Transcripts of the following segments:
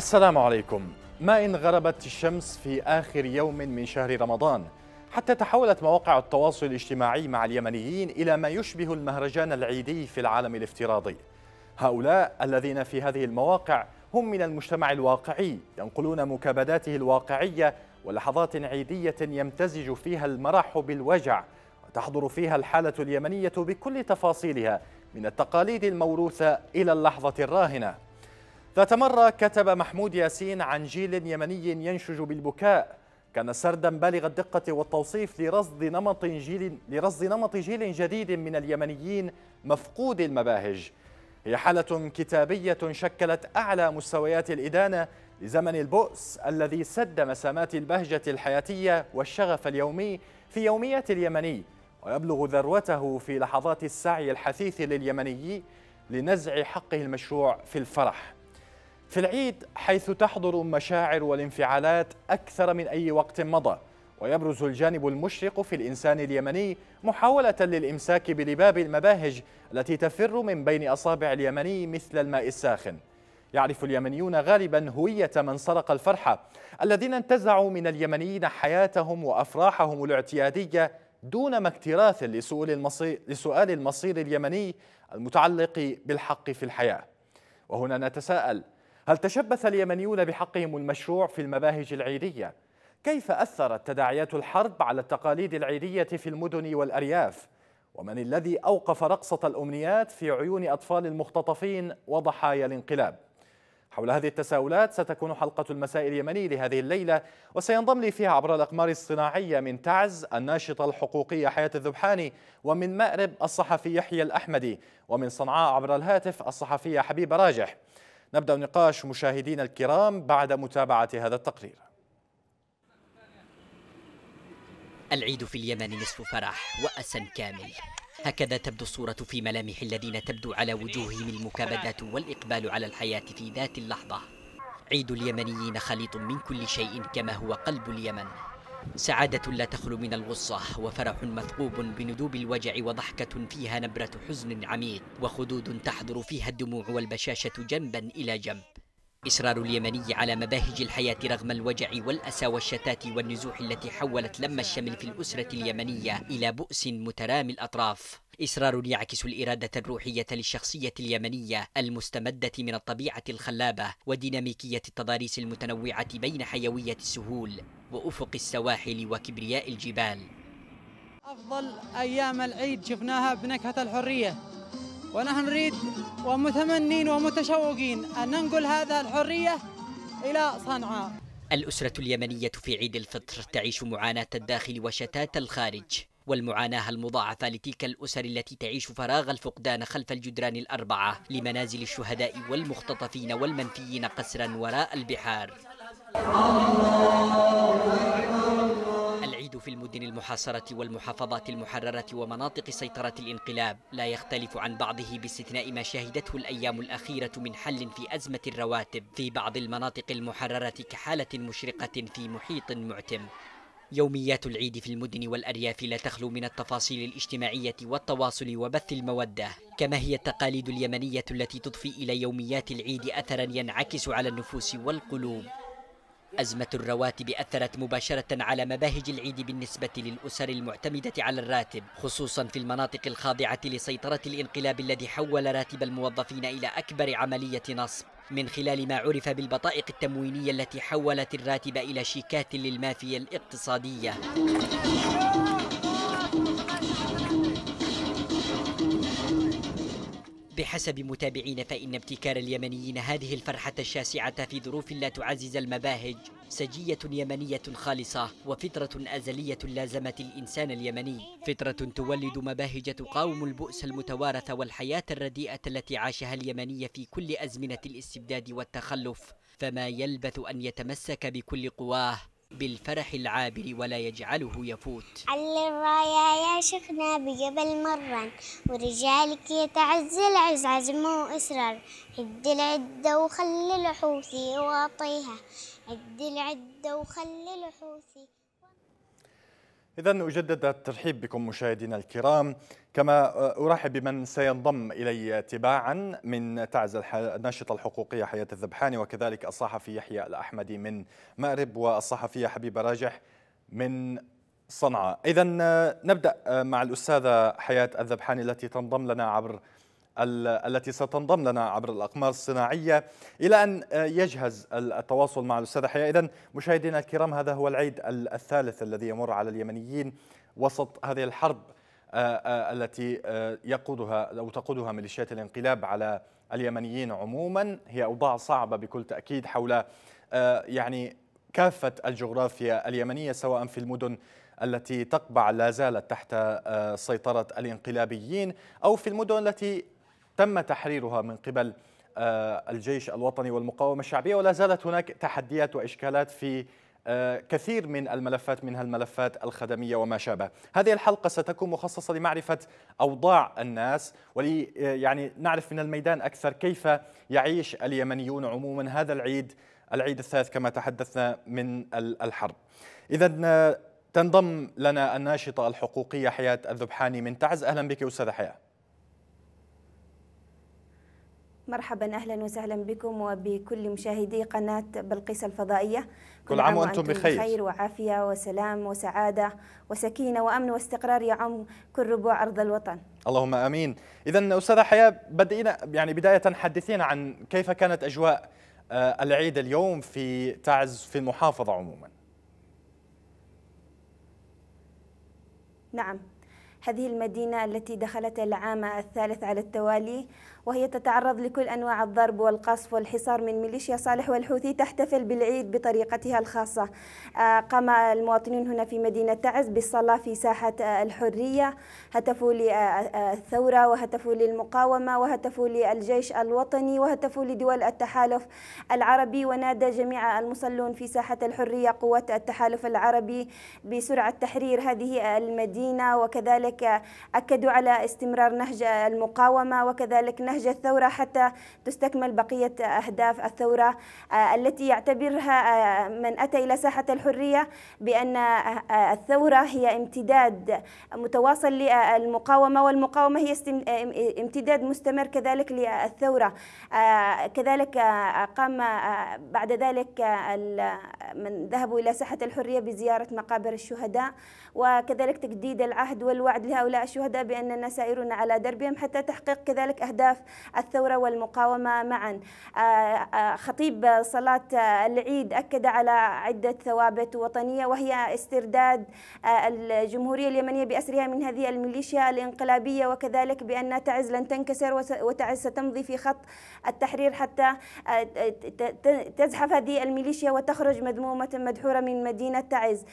السلام عليكم. ما إن غربت الشمس في آخر يوم من شهر رمضان حتى تحولت مواقع التواصل الاجتماعي مع اليمنيين إلى ما يشبه المهرجان العيدي في العالم الافتراضي. هؤلاء الذين في هذه المواقع هم من المجتمع الواقعي ينقلون مكابداته الواقعية ولحظات عيدية يمتزج فيها المرح بالوجع وتحضر فيها الحالة اليمنية بكل تفاصيلها من التقاليد الموروثة إلى اللحظة الراهنة. ذات مرة كتب محمود ياسين عن جيل يمني ينشج بالبكاء. كان سردا بالغ الدقة والتوصيف لرصد نمط جيل لرصد نمط جيل جديد من اليمنيين مفقود المباهج. هي حالة كتابية شكلت أعلى مستويات الإدانة لزمن البؤس الذي سد مسامات البهجة الحياتية والشغف اليومي في يوميات اليمني ويبلغ ذروته في لحظات السعي الحثيث لليمني لنزع حقه المشروع في الفرح. في العيد حيث تحضر المشاعر والانفعالات أكثر من أي وقت مضى ويبرز الجانب المشرق في الإنسان اليمني محاولة للإمساك بلباب المباهج التي تفر من بين أصابع اليمني مثل الماء الساخن. يعرف اليمنيون غالبا هوية من سرق الفرحة الذين انتزعوا من اليمنيين حياتهم وأفراحهم الاعتيادية دون ما اكتراث لسؤال المصير, لسؤال المصير اليمني المتعلق بالحق في الحياة. وهنا نتساءل هل تشبث اليمنيون بحقهم المشروع في المباهج العيدية؟ كيف أثرت تداعيات الحرب على التقاليد العيدية في المدن والأرياف؟ ومن الذي أوقف رقصة الأمنيات في عيون أطفال المختطفين وضحايا الانقلاب؟ حول هذه التساؤلات ستكون حلقة المساء اليمني لهذه الليلة وسينضم لي فيها عبر الأقمار الصناعية من تعز الناشطة الحقوقية حياة الذبحاني ومن مأرب الصحفي يحيى الأحمدي ومن صنعاء عبر الهاتف الصحفية حبيبة راجح نبدأ نقاش مشاهدينا الكرام بعد متابعة هذا التقرير. العيد في اليمن نصف فرح وأسى كامل. هكذا تبدو الصورة في ملامح الذين تبدو على وجوههم المكابدات والإقبال على الحياة في ذات اللحظة. عيد اليمنيين خليط من كل شيء كما هو قلب اليمن. سعادة لا تخلو من الغصة وفرح مثقوب بندوب الوجع وضحكة فيها نبرة حزن عميق وخدود تحضر فيها الدموع والبشاشة جنبا إلى جنب. إصرار اليمني على مباهج الحياة رغم الوجع والأسى والشتات والنزوح التي حولت لم الشمل في الأسرة اليمنية إلى بؤس مترامي الأطراف. إصرار يعكس الإرادة الروحية للشخصية اليمنية المستمدة من الطبيعة الخلابة وديناميكية التضاريس المتنوعة بين حيوية السهول وأفق السواحل وكبرياء الجبال. أفضل أيام العيد شفناها بنكهة الحرية. ونحن نريد ومتمنين ومتشوقين أن ننقل هذا الحرية إلى صنعاء. الأسرة اليمنية في عيد الفطر تعيش معاناة الداخل وشتات الخارج. والمعاناة المضاعفة لتلك الأسر التي تعيش فراغ الفقدان خلف الجدران الأربعة لمنازل الشهداء والمختطفين والمنفيين قسرا وراء البحار. العيد في المدن المحاصرة والمحافظات المحررة ومناطق سيطرة الانقلاب لا يختلف عن بعضه باستثناء ما شهدته الأيام الأخيرة من حل في أزمة الرواتب في بعض المناطق المحررة كحالة مشرقة في محيط معتم. يوميات العيد في المدن والأرياف لا تخلو من التفاصيل الاجتماعية والتواصل وبث المودة. كما هي التقاليد اليمنية التي تضفي إلى يوميات العيد أثرا ينعكس على النفوس والقلوب. أزمة الرواتب أثرت مباشرة على مباهج العيد بالنسبة للأسر المعتمدة على الراتب خصوصا في المناطق الخاضعة لسيطرة الانقلاب الذي حول راتب الموظفين إلى أكبر عملية نصب. من خلال ما عرف بالبطائق التموينية التي حولت الراتب إلى شيكات للمافيا الاقتصادية. بحسب متابعين فإن ابتكار اليمنيين هذه الفرحة الشاسعة في ظروف لا تعزز المباهج. سجية يمنية خالصة وفطرة أزلية لازمت الإنسان اليمني. فطرة تولد مباهج تقاوم البؤس المتوارث والحياة الرديئة التي عاشها اليمني في كل أزمنة الاستبداد والتخلف. فما يلبث أن يتمسك بكل قواه. بالفرح العابر ولا يجعله يفوت. علي الراية يا شيخنا بجبل مرا ورجالك يتعز العز عزم وإصرار هد العدة وخلي لحوثي واطيها هد العدة وخلي لحوثي إذا أجدد الترحيب بكم مشاهدينا الكرام. كما أرحب بمن سينضم إلي تباعا من تعز الناشطة الحقوقية حياة الذبحاني وكذلك الصحفي يحيى الأحمدي من مأرب والصحفية حبيبة راجح من صنعاء. إذا نبدأ مع الأستاذة حياة الذبحاني التي تنضم لنا عبر التي ستنضم لنا عبر الأقمار الصناعية إلى أن يجهز التواصل مع الأستاذة حياة إذا مشاهدينا الكرام هذا هو العيد الثالث الذي يمر على اليمنيين وسط هذه الحرب التي يقودها أو تقودها ميليشيات الانقلاب على اليمنيين عموما. هي أوضاع صعبة بكل تأكيد حول يعني كافة الجغرافيا اليمنية سواء في المدن التي تقبع لا زالت تحت سيطرة الانقلابيين أو في المدن التي تم تحريرها من قبل آه، الجيش الوطني والمقاومة الشعبية ولا زالت هناك تحديات وإشكالات في آه، كثير من الملفات منها الملفات الخدمية وما شابه. هذه الحلقة ستكون مخصصة لمعرفة أوضاع الناس ولي آه، يعني نعرف من الميدان أكثر كيف يعيش اليمنيون عموما هذا العيد العيد الثالث كما تحدثنا من الحرب. إذا تنضم لنا الناشطة الحقوقية حياة الذبحاني من تعز. أهلا بك أستاذة حياة مرحبا أهلا وسهلا بكم وبكل مشاهدي قناة بلقيس الفضائية. كل عام وأنتم بخير. بخير وعافية وسلام وسعادة وسكينة وأمن واستقرار يعم كل ربوع أرض الوطن. اللهم آمين. اذا أستاذة حياة بدينا يعني بداية حدثينا عن كيف كانت أجواء آه، العيد اليوم في تعز في المحافظة عموما. نعم. هذه المدينة التي دخلت العام الثالث على التوالي وهي تتعرض لكل أنواع الضرب والقصف والحصار من ميليشيا صالح والحوثي تحتفل بالعيد بطريقتها الخاصة. آه، قام المواطنون هنا في مدينة تعز بالصلاة في ساحة آه، الحرية. هتفوا للثورة آه، وهتفوا للمقاومة وهتفوا للجيش الوطني وهتفوا لدول التحالف العربي. ونادى جميع المصلون في ساحة الحرية قوة التحالف العربي بسرعة تحرير هذه المدينة. وكذلك أكدوا على استمرار نهج المقاومة. وكذلك نهج الثورة حتى تستكمل بقية أهداف الثورة آه، التي يعتبرها آه، من أتى إلى ساحة الحرية بأن آه، الثورة هي امتداد متواصل للمقاومة والمقاومة هي امتداد مستمر كذلك للثورة. كذلك قام بعد ذلك من ذهبوا إلى ساحة الحرية بزيارة مقابر الشهداء وكذلك تجديد العهد والوعد لهؤلاء الشهداء بأننا سائرون على دربهم حتى تحقيق كذلك أهداف الثورة والمقاومة معا. آه، آه، خطيب صلاة العيد أكد على عدة ثوابت وطنية وهي استرداد آه، الجمهورية اليمنية بأسرها من هذه الميليشيا الانقلابية وكذلك بأن تعز لن تنكسر وتعز ستمضي في خط التحرير حتى تزحف هذه الميليشيا وتخرج مذمومة مدحورة من مدينة تعز.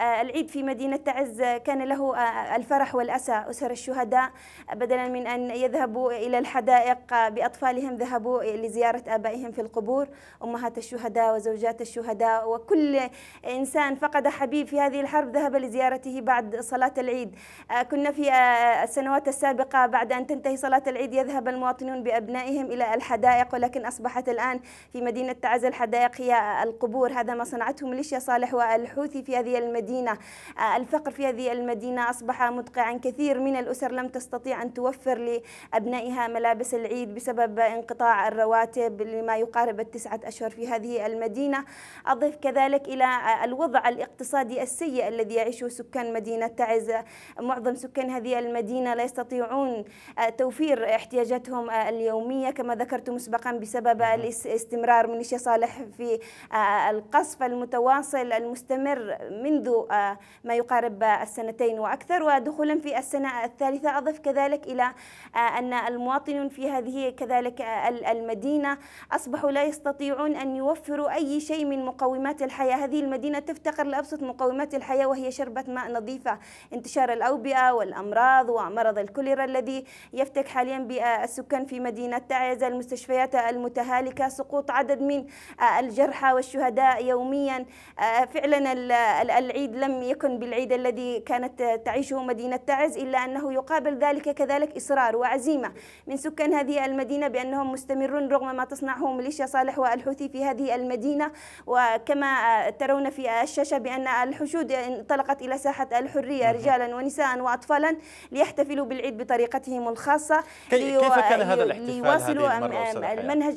العيد في مدينة تعز كان له الفرح والأسى. أسر الشهداء بدلا من أن يذهبوا إلى الحدائق بأطفالهم ذهبوا لزيارة آبائهم في القبور أمهات الشهداء وزوجات الشهداء وكل إنسان فقد حبيب في هذه الحرب ذهب لزيارته بعد صلاة العيد. آه، كنا في آه، السنوات السابقة بعد أن تنتهي صلاة العيد يذهب المواطنون بأبنائهم إلى الحدائق ولكن أصبحت الآن في مدينة تعز الحدائق هي القبور. هذا ما صنعته ميليشيا صالح والحوثي في هذه المدينة. آه، الفقر في هذه المدينة أصبح مدقعا كثير من الأسر لم تستطيع أن توفر لأبنائها ملابس العيد بسبب انقطاع الرواتب لما يقارب التسعة أشهر في هذه المدينة. أضف كذلك إلى الوضع الاقتصادي السيء الذي يعيشه سكان مدينة تعز. معظم سكان هذه المدينة لا يستطيعون توفير احتياجاتهم اليومية كما ذكرت مسبقا بسبب الاستمرار ميليشيا صالح في القصف المتواصل المستمر منذ ما يقارب السنتين وأكثر ودخولا في السنة الثالثة. أضف كذلك إلى أن المواطنون في هذه كذلك المدينة. أصبحوا لا يستطيعون أن يوفروا أي شيء من مقومات الحياة. هذه المدينة تفتقر لأبسط مقومات الحياة وهي شربة ماء نظيفة. انتشار الأوبئة والأمراض ومرض الكوليرا الذي يفتك حاليا بالسكان في مدينة تعز. المستشفيات المتهالكة سقوط عدد من الجرحى والشهداء يوميا. فعلا العيد لم يكن بالعيد الذي كانت تعيشه مدينة تعز إلا أنه يقابل ذلك كذلك إصرار وعزيمة من من سكان هذه المدينة بأنهم مستمرون رغم ما تصنعه ميليشيا صالح والحوثي في هذه المدينة. وكما ترون في الشاشة بأن الحشود انطلقت إلى ساحة الحرية رجالا ونساء وأطفالا ليحتفلوا بالعيد بطريقتهم الخاصة كيف كان هذا الاحتفال ليواصلوا المنهج؟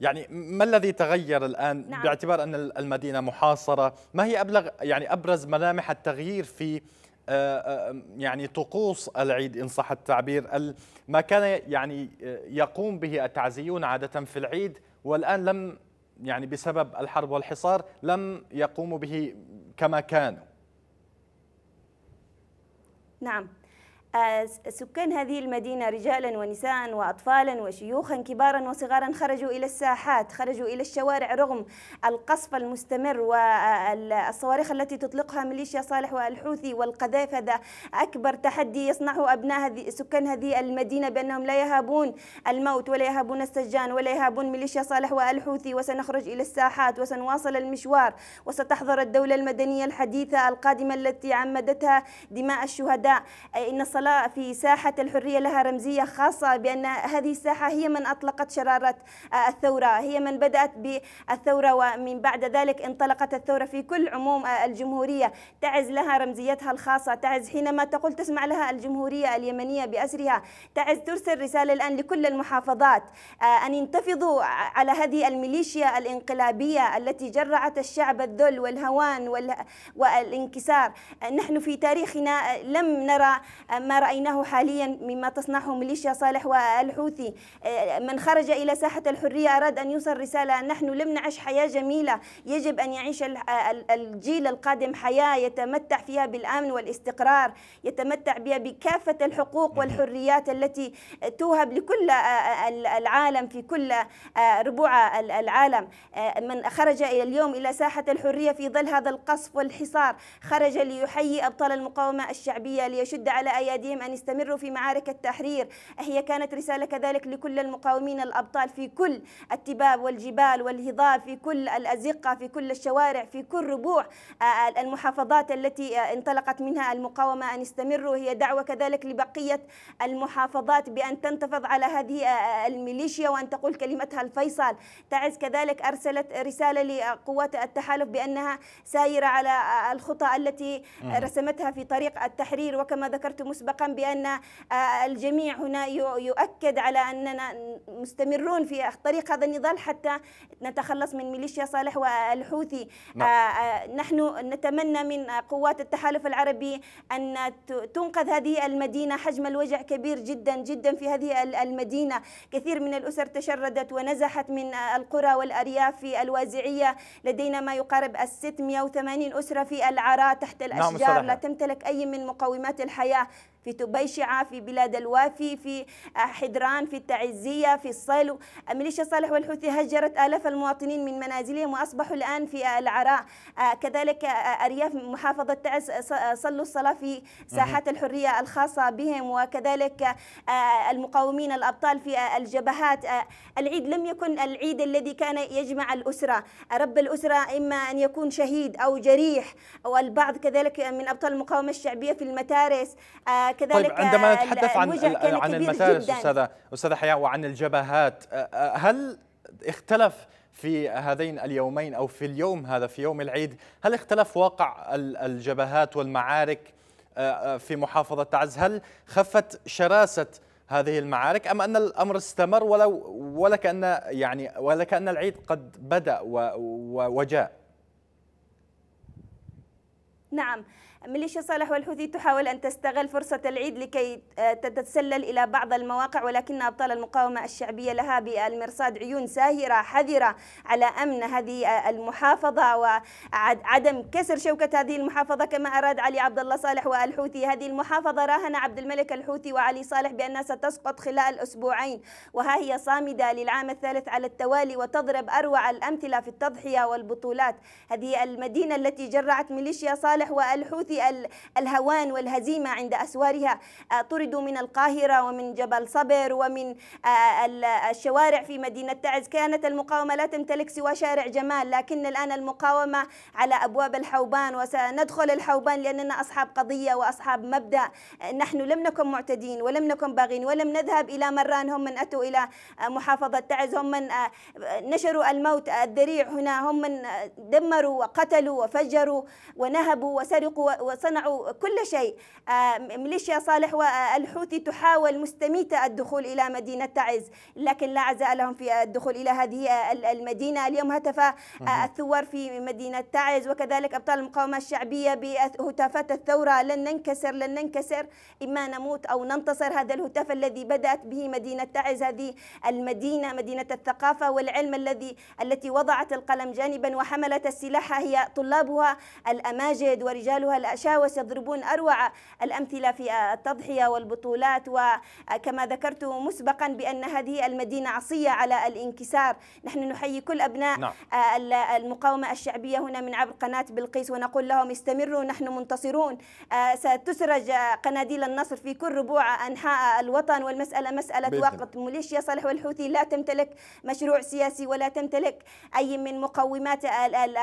يعني ما الذي تغير الآن نعم. باعتبار أن المدينة محاصرة؟ ما هي أبلغ يعني أبرز ملامح التغيير في يعني طقوس العيد إن صح التعبير ما كان يعني يقوم به التعزيون عادة في العيد والآن لم يعني بسبب الحرب والحصار لم يقوموا به كما كانوا. نعم. آه، سكان هذه المدينة رجالا ونساء وأطفالا وشيوخا كبارا وصغارا خرجوا إلى الساحات خرجوا إلى الشوارع رغم القصف المستمر والصواريخ التي تطلقها ميليشيا صالح والحوثي والقذائف هذا أكبر تحدي يصنعه أبناء هذه سكان هذه المدينة بأنهم لا يهابون الموت ولا يهابون السجان ولا يهابون ميليشيا صالح والحوثي. وسنخرج إلى الساحات وسنواصل المشوار وستحضر الدولة المدنية الحديثة القادمة التي عمدتها دماء الشهداء. إن الصلاة الصلاة في ساحة الحرية لها رمزية خاصة بأن هذه الساحة هي من أطلقت شرارة آه، الثورة هي من بدأت بالثورة ومن بعد ذلك انطلقت الثورة في كل عموم آه، الجمهورية. تعز لها رمزيتها الخاصة. تعز حينما تقول تسمع لها الجمهورية اليمنية بأسرها تعز ترسل رسالة الآن لكل المحافظات آه، أن ينتفضوا على هذه الميليشيا الانقلابية التي جرعت الشعب الذل والهوان والانكسار. نحن في تاريخنا لم نرى ما رأيناه حاليا مما تصنعه ميليشيا صالح والحوثي. آه، من خرج إلى ساحة الحرية أراد أن يوصل رسالة نحن لم نعش حياة جميلة. يجب أن يعيش الجيل القادم حياة يتمتع فيها بالأمن والاستقرار يتمتع بها بكافة الحقوق والحريات التي توهب لكل العالم في كل ربوع العالم. من خرج اليوم إلى ساحة الحرية في ظل هذا القصف والحصار خرج ليحيي أبطال المقاومة الشعبية ليشد على أيادي أيديهم أن يستمروا في معارك التحرير. هي كانت رسالة كذلك لكل المقاومين الأبطال في كل التباب والجبال والهضاب في كل الأزقة في كل الشوارع في كل ربوع آه، المحافظات التي آه، انطلقت منها المقاومة أن يستمروا. هي دعوة كذلك لبقية المحافظات بأن تنتفض على هذه آه، الميليشيا وأن تقول كلمتها الفيصل. تعز كذلك أرسلت رسالة لقوات التحالف بأنها سايرة على الخطى التي رسمتها في طريق التحرير. وكما ذكرت مسبقا بأن آه، الجميع هنا يؤكد على أننا مستمرون في طريق هذا النضال حتى نتخلص من ميليشيا صالح والحوثي. نعم. آه، آه، نحن نتمنى من قوات التحالف العربي أن تنقذ هذه المدينة. حجم الوجع كبير جدا جدا في هذه المدينة. كثير من الأسر تشردت ونزحت من القرى والأرياف في الوازعية. لدينا ما يقارب ال 680 أسرة في العراء تحت الأشجار. نعم لا تمتلك أي من مقومات الحياة. في تبيشعة في بلاد الوافي في حدران في التعزية في الصيل ميليشيا صالح والحوثي هجرت آلاف المواطنين من منازلهم وأصبحوا الآن في العراء. آه، كذلك آه، أرياف محافظة تعز صلوا الصلاة في ساحات الحرية الخاصة بهم. وكذلك آه، المقاومين الأبطال في الجبهات. العيد لم يكن العيد الذي كان يجمع الأسرة. رب الأسرة إما أن يكون شهيد أو جريح والبعض كذلك من أبطال المقاومة الشعبية في المتارس. كذلك طيب عندما نتحدث عن عن المتارس استاذه أستاذة حياء وعن الجبهات هل اختلف في هذين اليومين أو في اليوم هذا في يوم العيد هل اختلف واقع الجبهات والمعارك في محافظة تعز؟ هل خفت شراسة هذه المعارك أم أن الأمر استمر ولو ولا كان يعني ولا كان العيد قد بدأ وجاء؟ نعم. ميليشيا صالح والحوثي تحاول أن تستغل فرصة العيد لكي آه، تتسلل إلى بعض المواقع ولكن أبطال المقاومة الشعبية لها بالمرصاد عيون ساهرة حذرة على أمن هذه آه، المحافظة وعدم كسر شوكة هذه المحافظة. كما أراد علي عبد الله صالح والحوثي هذه المحافظة راهن عبد الملك الحوثي وعلي صالح بأنها ستسقط خلال أسبوعين وها هي صامدة للعام الثالث على التوالي وتضرب أروع الأمثلة في التضحية والبطولات. هذه المدينة التي جرعت ميليشيا صالح والحوثي الهوان والهزيمة عند أسوارها طردوا من القاهرة ومن جبل صبر ومن الشوارع في مدينة تعز. كانت المقاومة لا تمتلك سوى شارع جمال لكن الآن المقاومة على أبواب الحوبان وسندخل الحوبان لأننا أصحاب قضية وأصحاب مبدأ. نحن لم نكن معتدين ولم نكن باغين ولم نذهب إلى مران. هم من أتوا إلى محافظة تعز. هم من نشروا الموت الذريع هنا. هم من دمروا وقتلوا وفجروا ونهبوا وسرقوا وصنعوا كل شيء. ميليشيا صالح والحوثي تحاول مستميتة الدخول إلى مدينة تعز لكن لا عزاء لهم في الدخول إلى هذه المدينة. اليوم هتف الثوار في مدينة تعز وكذلك أبطال المقاومة الشعبية بهتافات الثورة. لن ننكسر لن ننكسر. إما نموت أو ننتصر. هذا الهتاف الذي بدأت به مدينة تعز هذه المدينة مدينة الثقافة والعلم الذي التي وضعت القلم جانبا وحملت السلاح. هي طلابها الأماجد ورجالها الأشاوس يضربون أروع الأمثلة في التضحية والبطولات وكما ذكرت مسبقا بأن هذه المدينة عصية على الانكسار. نحن نحيي كل أبناء نعم. المقاومة الشعبية هنا من عبر قناة بلقيس ونقول لهم استمروا نحن منتصرون. ستسرج قناديل النصر في كل ربوع أنحاء الوطن. والمسألة مسألة وقت. ميليشيا صالح والحوثي لا تمتلك مشروع سياسي ولا تمتلك أي من مقومات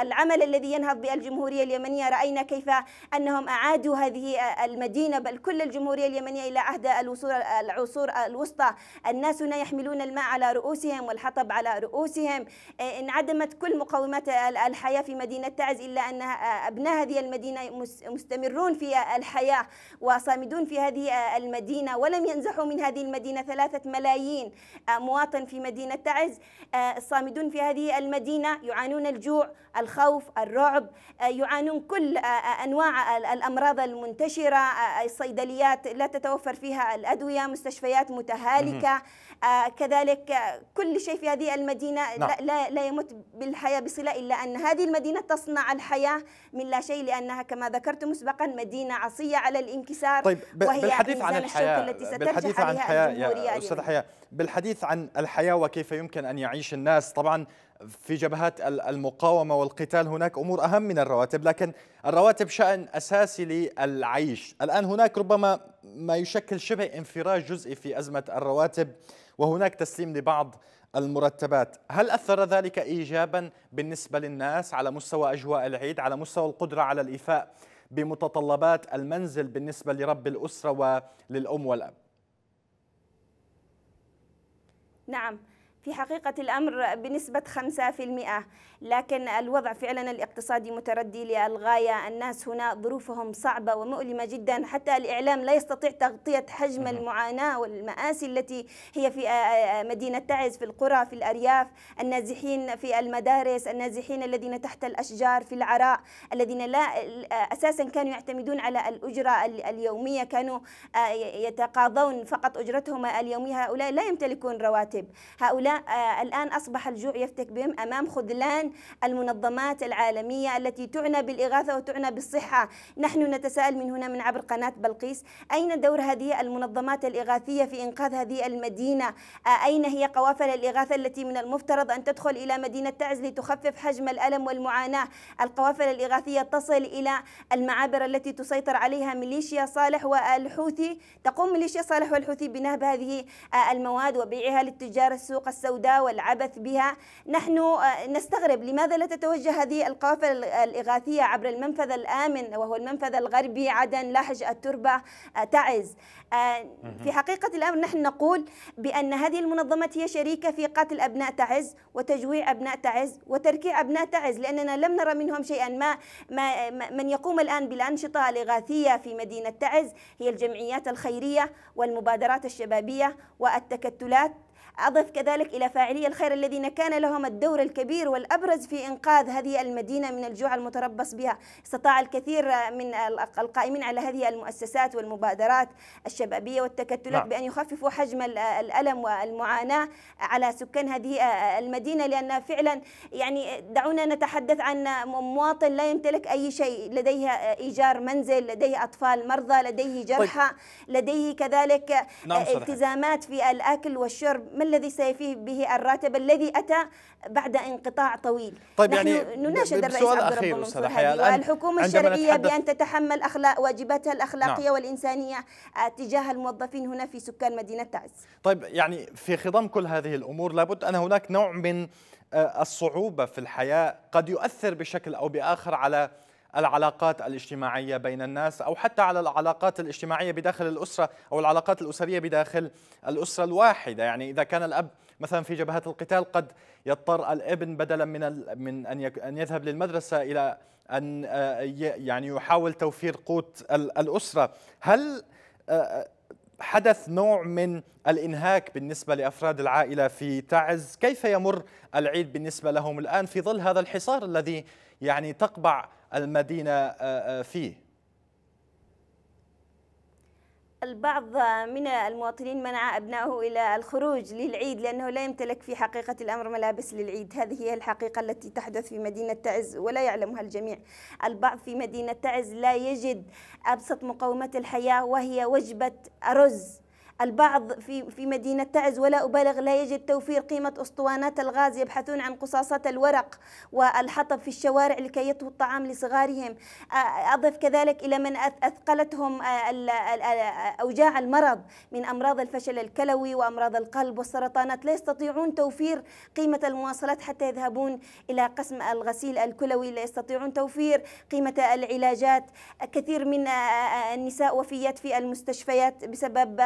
العمل الذي ينهض بالجمهورية اليمنية. رأينا كيف أنهم أعادوا هذه المدينة بل كل الجمهورية اليمنية إلى عهد الوصول العصور الوسطى. الناس هنا يحملون الماء على رؤوسهم والحطب على رؤوسهم. انعدمت كل مقومات الحياة في مدينة تعز إلا أن أبناء هذه المدينة مستمرون في الحياة وصامدون في هذه المدينة ولم ينزحوا من هذه المدينة ثلاثة ملايين. مواطن في مدينة تعز الصامدون في هذه المدينة يعانون الجوع الخوف الرعب يعانون كل أنواع الأمراض المنتشرة الصيدليات لا تتوفر فيها الأدوية مستشفيات متهالكة. كذلك كل شيء في هذه المدينة نعم. لا, لا يمت بالحياة بصلة إلا أن هذه المدينة تصنع الحياة من لا شيء لأنها كما ذكرت مسبقا مدينة عصية على الانكسار. طيب وهي بالحديث عن الحياة التي بالحديث عن الحياة يا أستاذ حياة بالحديث عن الحياة وكيف يمكن أن يعيش الناس. طبعا في جبهات المقاومة والقتال هناك أمور أهم من الرواتب لكن الرواتب شأن أساسي للعيش. الآن هناك ربما ما يشكل شبه انفراج جزئي في أزمة الرواتب وهناك تسليم لبعض المرتبات. هل أثر ذلك إيجابا بالنسبة للناس على مستوى أجواء العيد على مستوى القدرة على الإيفاء بمتطلبات المنزل بالنسبة لرب الأسرة وللأم والأب؟ نعم. في حقيقة الأمر بنسبة 5% لكن الوضع فعلا الاقتصادي متردي للغاية. الناس هنا ظروفهم صعبة ومؤلمة جدا حتى الإعلام لا يستطيع تغطية حجم المعاناة والمآسي التي هي في مدينة تعز في القرى في الأرياف. النازحين في المدارس النازحين الذين تحت الأشجار في العراء الذين لا أساسا كانوا يعتمدون على الأجرة اليومية كانوا يتقاضون فقط أجرتهم اليومية. هؤلاء لا يمتلكون رواتب. هؤلاء الآن أصبح الجوع يفتك بهم أمام خذلان المنظمات العالمية التي تعنى بالإغاثة وتعنى بالصحة. نحن نتساءل من هنا من عبر قناة بلقيس. أين دور هذه المنظمات الإغاثية في إنقاذ هذه المدينة؟ أين هي قوافل الإغاثة التي من المفترض أن تدخل إلى مدينة تعز لتخفف حجم الألم والمعاناة؟ القوافل الإغاثية تصل إلى المعابر التي تسيطر عليها ميليشيا صالح والحوثي. تقوم ميليشيا صالح والحوثي بنهب هذه المواد وبيعها للتجار السوق السوداء والعبث بها. نحن نستغرب لماذا لا تتوجه هذه القوافل الإغاثية عبر المنفذ الآمن وهو المنفذ الغربي عدن لحج التربة تعز. في حقيقة الأمر نحن نقول بأن هذه المنظمات هي شريكة في قتل أبناء تعز وتجويع أبناء تعز وتركيع أبناء تعز لأننا لم نرى منهم شيئا. ما, ما من يقوم الآن بالأنشطة الإغاثية في مدينة تعز هي الجمعيات الخيرية والمبادرات الشبابية والتكتلات. أضف كذلك إلى فاعلي الخير الذين كان لهم الدور الكبير والأبرز في إنقاذ هذه المدينة من الجوع المتربص بها استطاع الكثير من القائمين على هذه المؤسسات والمبادرات الشبابية والتكتلات نعم. بأن يخففوا حجم الألم والمعاناة على سكان هذه المدينة لأن فعلا يعني دعونا نتحدث عن مواطن لا يمتلك أي شيء لديه إيجار منزل لديه أطفال مرضى لديه جرحى طيب. لديه كذلك نعم التزامات في الأكل والشرب ما الذي سيفيه به الراتب الذي أتى بعد انقطاع طويل؟ طيب نحن يعني نناشد الرئيس عبد الرب منصور الآن والحكومة الشرعية بأن تتحمل أخلاق واجباتها الأخلاقية نعم. والإنسانية. آه، تجاه الموظفين هنا في سكان مدينة تعز. طيب يعني في خضم كل هذه الأمور لابد أن هناك نوع من آه، الصعوبة في الحياة قد يؤثر بشكل أو بآخر على العلاقات الاجتماعية بين الناس أو حتى على العلاقات الاجتماعية بداخل الأسرة أو العلاقات الأسرية بداخل الأسرة الواحدة. يعني إذا كان الأب مثلا في جبهات القتال قد يضطر الابن بدلا من من أن يك- أن يذهب للمدرسة إلى أن آه، يعني يحاول توفير قوت ال- الأسرة. هل آه، حدث نوع من الإنهاك بالنسبة لأفراد العائلة في تعز، كيف يمر العيد بالنسبة لهم الآن في ظل هذا الحصار الذي يعني تقبع المدينة آه، آه، فيه؟ البعض من المواطنين منع أبنائه إلى الخروج للعيد لأنه لا يمتلك في حقيقة الأمر ملابس للعيد. هذه هي الحقيقة التي تحدث في مدينة تعز ولا يعلمها الجميع. البعض في مدينة تعز لا يجد أبسط مقومات الحياة وهي وجبة أرز. البعض في في مدينة تعز ولا أبالغ لا يجد توفير قيمة أسطوانات الغاز يبحثون عن قصاصات الورق والحطب في الشوارع لكي يطهوا الطعام لصغارهم. أضف كذلك إلى من أث- أثقلتهم أوجاع المرض من أمراض الفشل الكلوي وأمراض القلب والسرطانات. لا يستطيعون توفير قيمة المواصلات حتى يذهبون إلى قسم الغسيل الكلوي. لا يستطيعون توفير قيمة العلاجات. كثير من النساء وفيات في المستشفيات بسبب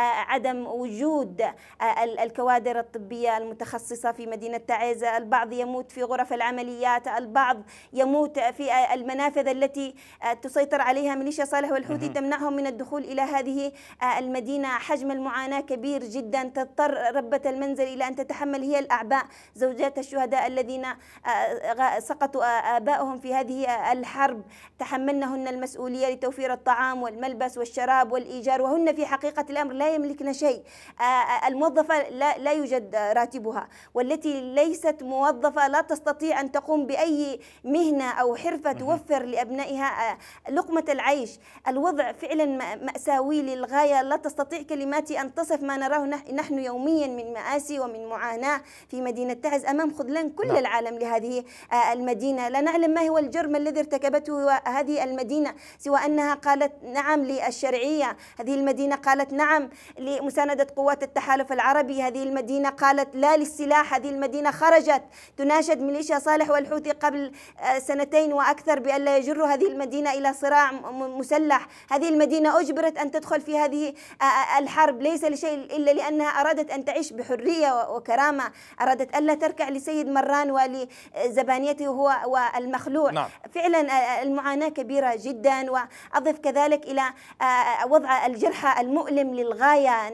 عدم وجود آه، ال- الكوادر الطبية المتخصصة في مدينة تعز. البعض يموت في غرف العمليات. البعض يموت في آه، المنافذ التي آه، تسيطر عليها ميليشيا صالح والحوثي تمنعهم من الدخول إلى هذه آه، المدينة. حجم المعاناة كبير جدا. تضطر ربة المنزل إلى أن تتحمل هي الأعباء. زوجات الشهداء الذين آه، سقطوا آه، آبائهم في هذه آه، الحرب. تحملنهن المسؤولية لتوفير الطعام والملبس والشراب والإيجار. وهن في حقيقة الأمر لا يملكن شيء. آه، آه، الموظفة لا, لا يوجد راتبها والتي ليست موظفة لا تستطيع أن تقوم بأي مهنة أو حرفة توفر لأبنائها آه، لقمة العيش. الوضع فعلا مأساوي للغاية. لا تستطيع كلماتي أن تصف ما نراه نح- نحن يوميا من مآسي ومن معاناة في مدينة تعز أمام خذلان كل نعم. العالم لهذه المدينة. لا نعلم ما هو الجرم الذي ارتكبته هذه المدينة سوى أنها قالت نعم للشرعية. هذه المدينة قالت نعم لمساندة قوات التحالف العربي. هذه المدينة قالت لا للسلاح هذه المدينة خرجت. تناشد ميليشيا صالح والحوثي قبل آه، سنتين وأكثر بأن لا يجروا هذه المدينة إلى صراع مسلح. هذه المدينة أجبرت أن تدخل في هذه آه، آه، الحرب. ليس لشيء إلا لأنها أرادت أن تعيش بحرية وكرامة. أرادت ألا تركع لسيد مران ولزبانيته هو والمخلوع. نعم. فعلا المعاناة كبيرة جدا. وأضف كذلك إلى وضع الجرحى المؤلم للغاية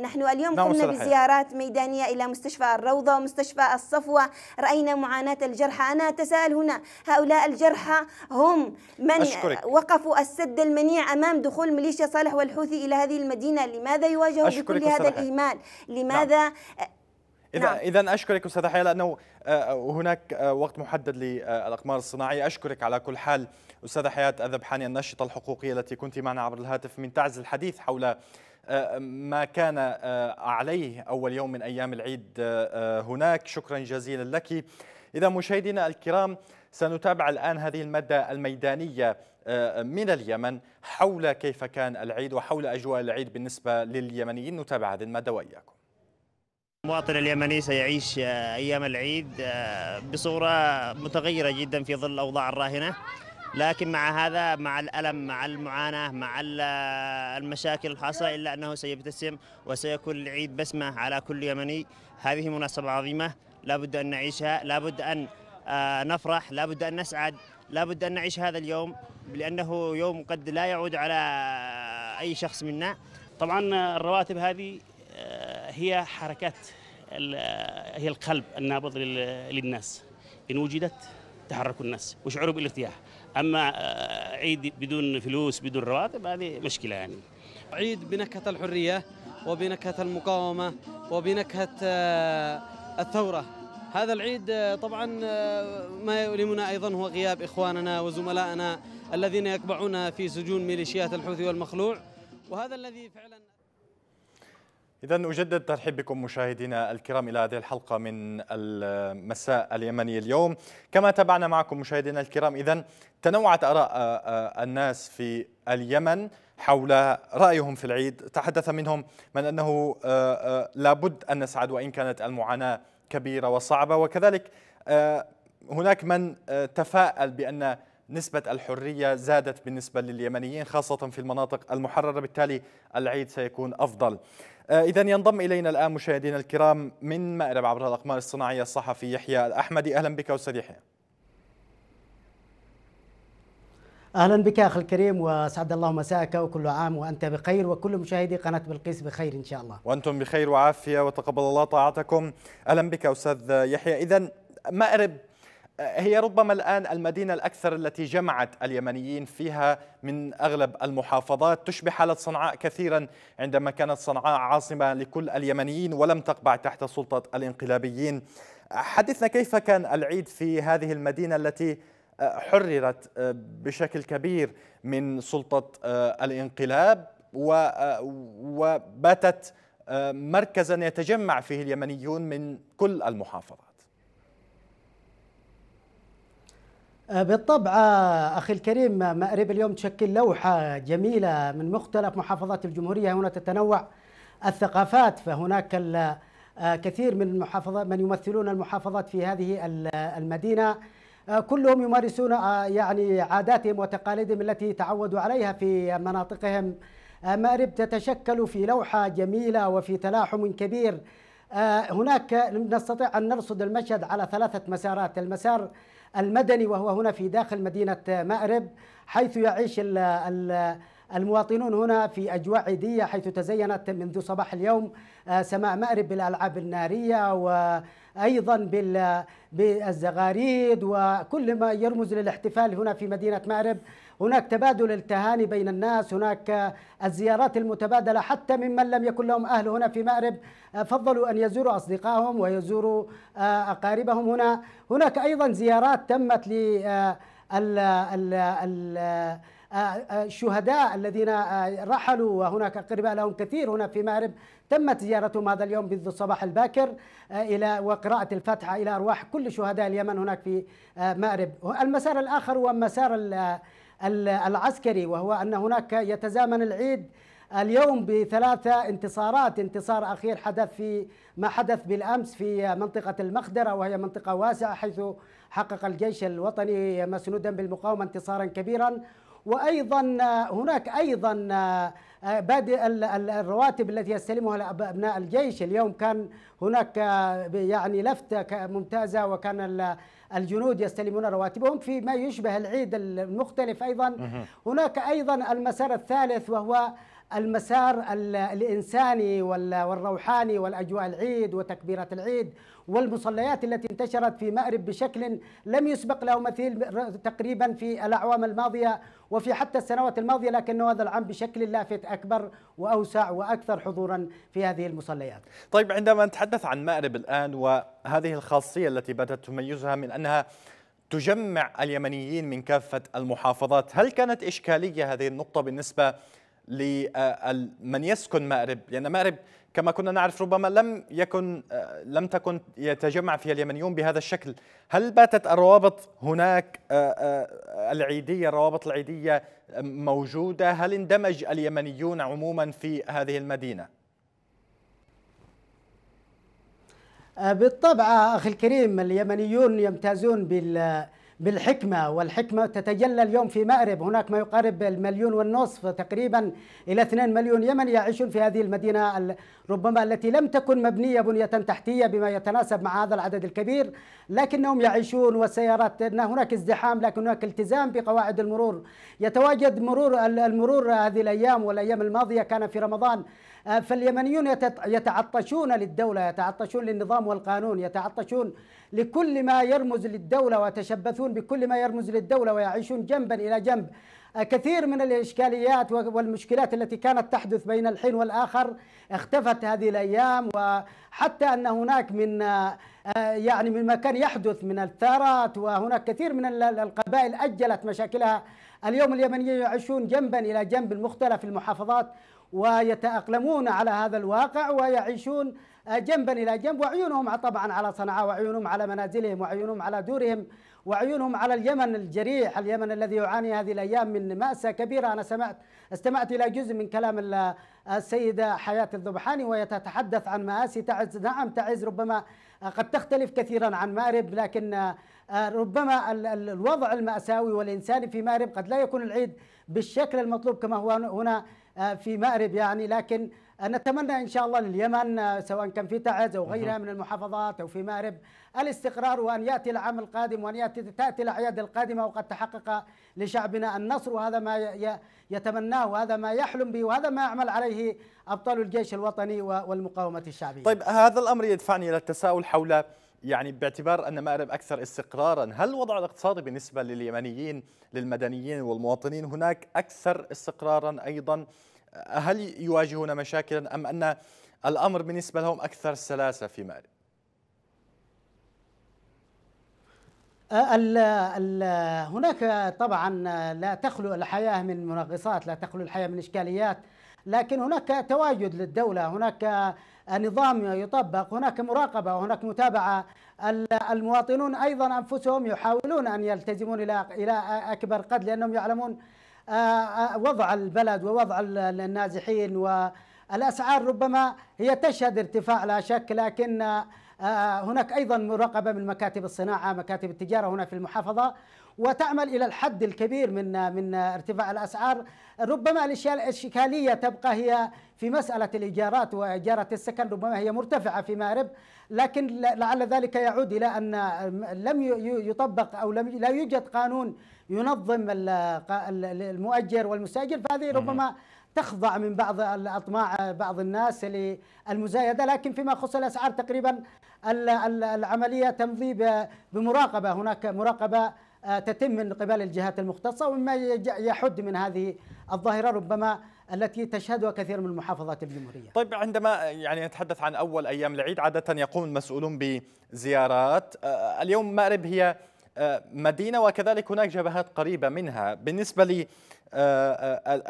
نحن اليوم نعم، قمنا حياة. بزيارات ميدانية إلى مستشفى الروضة ومستشفى الصفوة رأينا معاناة الجرحى أنا أتساءل هنا هؤلاء الجرحى هم من أشكرك. وقفوا السد المنيع أمام دخول ميليشيا صالح والحوثي إلى هذه المدينة لماذا يواجهوا بكل هذا حياة. الإهمال لماذا اذا نعم. إذا أشكرك استاذه حياه لأنه آه، هناك آه، وقت محدد للأقمار الصناعية أشكرك على كل حال استاذه حياة الذبحاني الناشطه الحقوقية التي كنت معنا عبر الهاتف من تعز الحديث حول ما كان آه، عليه أول يوم من أيام العيد آه، آه، هناك. شكرا جزيلا لك. إذا مشاهدينا الكرام سنتابع الآن هذه المادة الميدانية آه، من اليمن. حول كيف كان العيد وحول أجواء العيد بالنسبة لليمنيين؟ نتابع هذه المادة وإياكم. المواطن اليمني سيعيش آه، أيام العيد آه، بصورة متغيرة جدا في ظل الأوضاع الراهنة. لكن مع هذا مع الألم مع المعاناة مع آه، المشاكل الحاصلة إلا أنه سيبتسم وسيكون العيد بسمة على كل يمني. هذه مناسبة عظيمة لا بد أن نعيشها لا بد أن آه، نفرح لا بد أن نسعد لا بد أن نعيش هذا اليوم لأنه يوم قد لا يعود على أي شخص منا. طبعا الرواتب هذه آه، هي حركات آه، هي القلب النابض لل- للناس. إن وجدت تحرك الناس. وشعروا بالارتياح. أما آه، عيد بدون فلوس بدون رواتب هذه مشكلة يعني. عيد بنكهة الحرية وبنكهة المقاومة وبنكهة آه، الثورة. هذا العيد آه، طبعا ما يؤلمنا أيضا هو غياب إخواننا وزملائنا الذين يقبعون في سجون ميليشيات الحوثي والمخلوع وهذا الذي فعلا إذا أجدد ترحيب بكم مشاهدينا الكرام إلى هذه الحلقة من المساء اليمني اليوم. كما تابعنا معكم مشاهدينا الكرام إذا تنوعت آراء آه، آه، الناس في اليمن حول رأيهم في العيد. تحدث منهم من أنه آه، لابد أن نسعد وإن كانت المعاناة كبيرة وصعبة. وكذلك هناك من تفاءل بأن نسبة الحرية زادت بالنسبة لليمنيين خاصة في المناطق المحررة. بالتالي العيد سيكون أفضل. آه، إذا ينضم إلينا الآن مشاهدينا الكرام من مأرب عبر الأقمار الصناعية الصحفي يحيى الأحمدي. أهلا بك أستاذ يحيى. أهلا بك أخي الكريم وأسعد الله مساءك وكل عام وأنت بخير وكل مشاهدي قناة بلقيس بخير إن شاء الله. وأنتم بخير وعافية وتقبل الله طاعتكم. أهلا بك أستاذ يحيى، اذا مأرب هي ربما الآن المدينة الأكثر التي جمعت اليمنيين فيها من أغلب المحافظات تشبه حالة صنعاء كثيرا عندما كانت صنعاء عاصمة لكل اليمنيين ولم تقبع تحت سلطة الانقلابيين. حدثنا كيف كان العيد في هذه المدينة التي حررت بشكل كبير من سلطة الانقلاب وباتت مركزا يتجمع فيه اليمنيون من كل المحافظات؟ بالطبع آه، أخي الكريم مأرب اليوم تشكل لوحة جميلة من مختلف محافظات الجمهورية. هنا تتنوع الثقافات فهناك آه، كثير من المحافظات من يمثلون المحافظات في هذه المدينة. كلهم يمارسون يعني عاداتهم وتقاليدهم التي تعودوا عليها في مناطقهم. مأرب تتشكل في لوحة جميلة وفي تلاحم كبير. هناك نستطيع أن نرصد المشهد على ثلاثة مسارات. المسار المدني وهو هنا في داخل مدينة مأرب حيث يعيش المواطنون هنا في أجواء عيدية حيث تزينت منذ صباح اليوم آه، سماء مأرب بالألعاب النارية وأيضا بالزغاريد وكل ما يرمز للاحتفال هنا في مدينة مأرب. هناك تبادل التهاني بين الناس هناك الزيارات المتبادلة حتى ممن لم يكن لهم أهل هنا في مأرب آه، فضلوا أن يزوروا أصدقائهم ويزوروا آه، أقاربهم هنا. هناك أيضا زيارات تمت ل الشهداء الذين آه، رحلوا وهناك أقرباء لهم كثير هنا في مأرب. تمت زيارتهم هذا اليوم منذ الصباح الباكر إلى وقراءة الفاتحة إلى أرواح كل شهداء اليمن هناك في مأرب. المسار الآخر هو مسار العسكري وهو أن هناك يتزامن العيد اليوم بثلاثة انتصارات. انتصار أخير حدث في ما حدث بالأمس في منطقة المخدرة وهي منطقة واسعة حيث حقق الجيش الوطني مسنودا بالمقاومة انتصارا كبيرا. وأيضا هناك أيضا بادئ الرواتب التي يستلمها أبناء الجيش. اليوم كان هناك يعني لفته ممتازة وكان الجنود يستلمون رواتبهم فيما يشبه العيد المختلف أيضا. هناك أيضا المسار الثالث وهو المسار الإنساني والروحاني والأجواء العيد وتكبيرات العيد. والمصليات التي انتشرت في مأرب بشكل لم يسبق له مثيل تقريبا في الأعوام الماضية وفي حتى السنوات الماضية لكنه هذا العام بشكل لافت أكبر وأوسع وأكثر حضورا في هذه المصليات. طيب عندما نتحدث عن مأرب الآن وهذه الخاصية التي بدأت تميزها من أنها تجمع اليمنيين من كافة المحافظات هل كانت إشكالية هذه النقطة بالنسبة لمن يسكن مأرب. لأن مأرب كما كنا نعرف ربما لم يكن لم تكن يتجمع فيها اليمنيون بهذا الشكل. هل باتت الروابط هناك العيدية الروابط العيدية موجودة؟ هل اندمج اليمنيون عموما في هذه المدينة؟ بالطبع أخي الكريم اليمنيون يمتازون بال بالحكمة والحكمة تتجلى اليوم في مأرب. هناك ما يقارب المليون والنصف تقريبا إلى 2 مليون يمني يعيشون في هذه المدينة ربما التي لم تكن مبنية بنية تحتية بما يتناسب مع هذا العدد الكبير لكنهم يعيشون والسيارات هناك ازدحام لكن هناك التزام بقواعد المرور. يتواجد مرور المرور هذه الأيام والأيام الماضية. كان في رمضان فاليمنيون يتعطشون للدولة يتعطشون للنظام والقانون يتعطشون لكل ما يرمز للدولة ويتشبثون بكل ما يرمز للدولة ويعيشون جنبا إلى جنب. آه، كثير من الإشكاليات والمشكلات التي كانت تحدث بين الحين والآخر اختفت هذه الأيام وحتى أن هناك من آه، يعني من ما كان يحدث من الثارات وهناك كثير من القبائل أجلت مشاكلها. اليوم اليمنيين يعيشون جنبا إلى جنب مختلف المحافظات ويتأقلمون على هذا الواقع ويعيشون جنبا إلى جنب وعيونهم طبعا على صنعاء وعيونهم على منازلهم وعيونهم على دورهم وعيونهم على اليمن الجريح اليمن الذي يعاني هذه الأيام من مأساة كبيرة أنا سمعت استمعت إلى جزء من كلام السيدة حياة الذبحاني وهي تتحدث عن مآسي تعز. نعم تعز ربما قد تختلف كثيرا عن مأرب لكن ربما الوضع المأساوي والإنساني في مأرب قد لا يكون العيد بالشكل المطلوب كما هو هنا. في مأرب يعني لكن نتمنى إن شاء الله لليمن سواء كان في تعز أو غيرها من المحافظات أو في مأرب الاستقرار وأن يأتي العام القادم وأن يأتي تأتي الأعياد القادمة وقد تحقق لشعبنا النصر وهذا ما يتمناه وهذا ما يحلم به وهذا ما يعمل عليه أبطال الجيش الوطني والمقاومة الشعبية. طيب هذا الأمر يدفعني إلى التساؤل حول يعني باعتبار أن مأرب أكثر استقرارا، هل الوضع الاقتصادي بالنسبة لليمنيين للمدنيين والمواطنين هناك أكثر استقرارا أيضا؟ هل يواجهون مشاكلا أم أن الأمر بالنسبة لهم أكثر سلاسة في مأرب؟ ال هناك طبعا لا تخلو الحياة من منغصات، لا تخلو الحياة من إشكاليات، لكن هناك تواجد للدولة، هناك نظام يطبق، هناك مراقبة وهناك متابعة، المواطنون أيضا أنفسهم يحاولون أن يلتزمون إلى إلى أكبر قدر لأنهم يعلمون وضع البلد ووضع النازحين والأسعار ربما هي تشهد ارتفاع لا شك لكن هناك أيضا مراقبة من مكاتب الصناعة مكاتب التجارة هنا في المحافظة. وتعمل إلى الحد الكبير من من ارتفاع الأسعار. ربما الأشياء الإشكالية تبقى هي في مسألة الإيجارات واجاره السكن ربما هي مرتفعة في مأرب لكن لعل ذلك يعود إلى أن لم يطبق أو لم لا يوجد قانون ينظم المؤجر والمستأجر. فهذه ربما تخضع من بعض الأطماع بعض الناس للمزايدة. لكن فيما يخص الأسعار تقريبا العملية تمضي بمراقبة. هناك مراقبة تتم من قبل الجهات المختصة ومما يحد من هذه الظاهرة ربما التي تشهدها كثير من محافظات الجمهوريه. طيب عندما يعني نتحدث عن أول أيام العيد عادة يقوم المسؤولون بزيارات، اليوم مأرب هي مدينة وكذلك هناك جبهات قريبة منها، بالنسبة لي